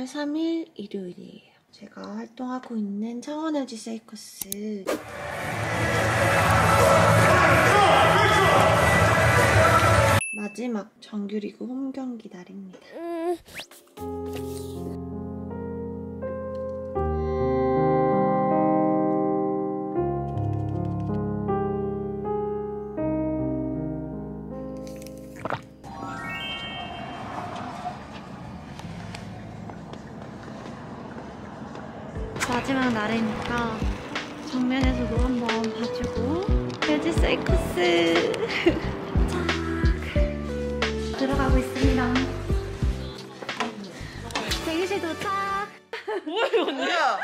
4월 3일 일요일이에요. 제가 활동하고 있는 창원 LG 세이커스 마지막 정규리그 홈 경기 날입니다. 마지막 날이니까 정면에서도 한번 봐주고 LG 세이커스 짝 들어가고 있습니다. 대기실 도착. 뭐야?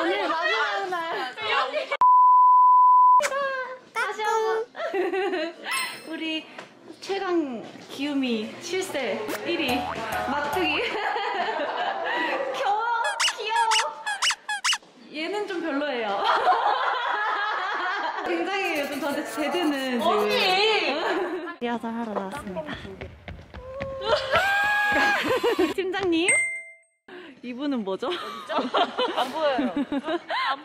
오늘 마지막 날. 다시 한번 우리 최강 기우미 실세 1위 막둥이 얘는 좀 별로예요. 굉장히 요즘 저한테 제드는 언니! 리허설 하러 나왔습니다. 팀장님? 이분은 뭐죠? 안 보여요. 스타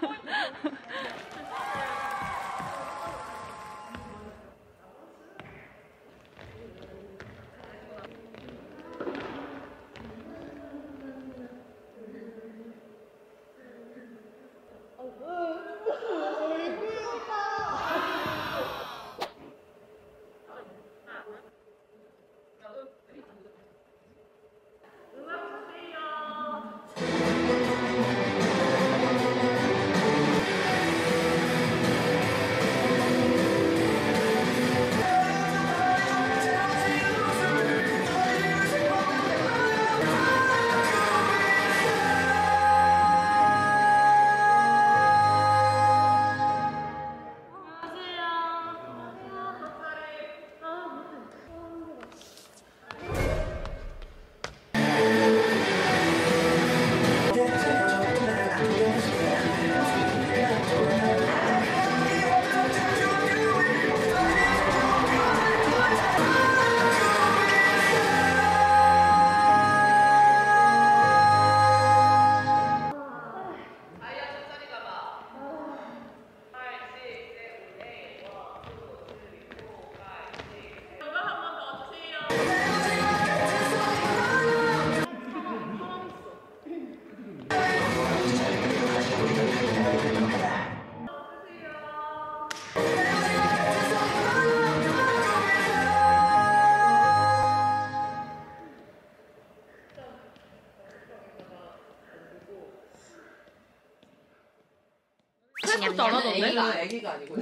일부터 안 하던데? 애기가 애기가 아니고.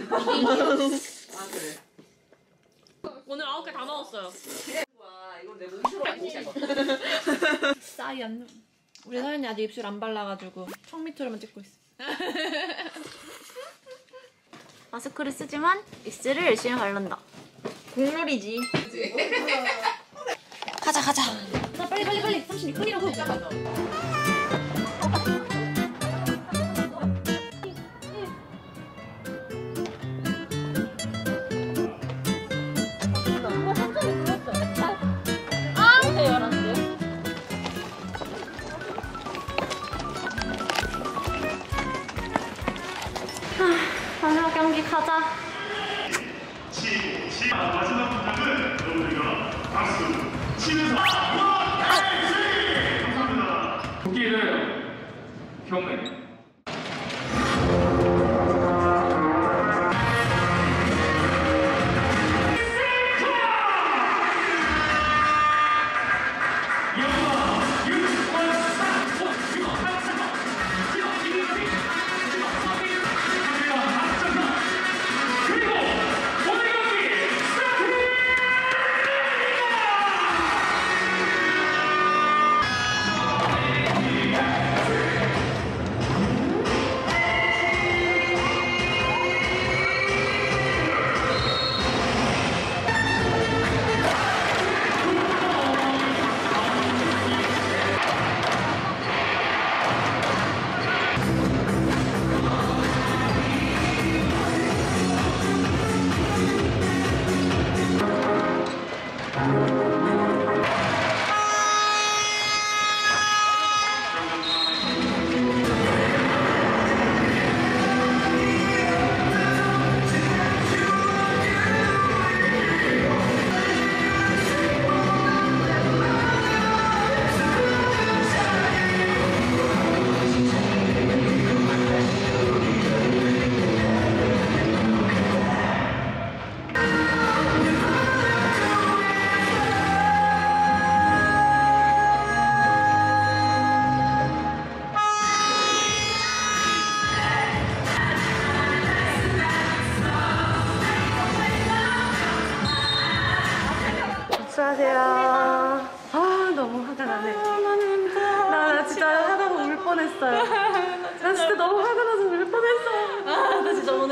아 그래. 오늘 아홉 개다 먹었어요. 와 이거 내 몸으로 먹어. 싸이 안 우리 서연이 아직 입술 안 발라가지고 청 밑으로만 찍고 있어 마스크를 쓰지만 입술을 열심히 바른다. 국룰이지. 가자 가자 자 빨리 빨리 빨리 36분이라고. 마지막 부탁은 여러분들과 박수 치면서 감사합니다. 국기를 경례.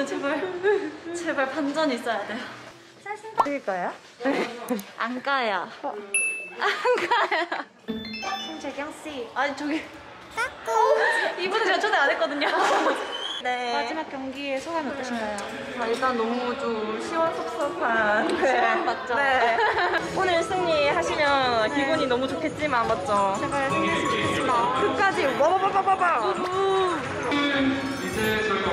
오늘 제발 제발 반전 있어야 돼. 찍을 거야? 안 가요. 안 가요. 송재경 씨. 아니 저기. 이분은 제가 초대 안 했거든요. 네. 마지막 경기의 소감이 어떠신가요? 아, 일단 너무 좀 시원섭섭한. 시원 맞죠? 네. 오늘 승리하시면 기분이 너무 좋겠지만 맞죠? 제발 생겼으면 좋겠습니다. 끝까지 와바바바바바. 이제 저희가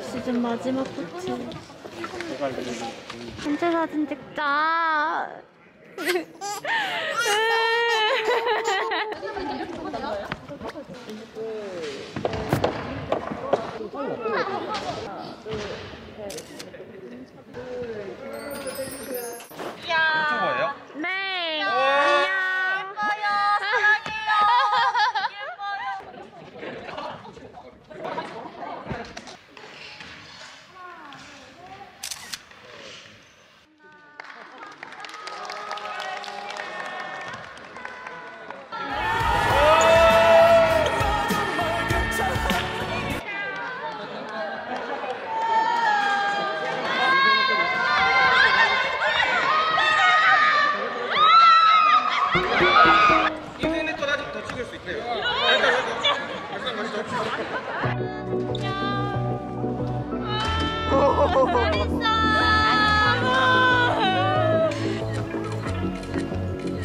시즌 마지막 코치. 단체 사진 찍자.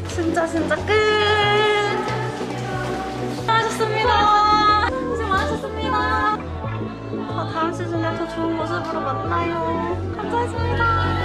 진짜 진짜 끝. 수고하셨습니다. 고생 많으셨습니다. 아, 다음 시즌에 더 좋은 모습으로 만나요. 감사했습니다.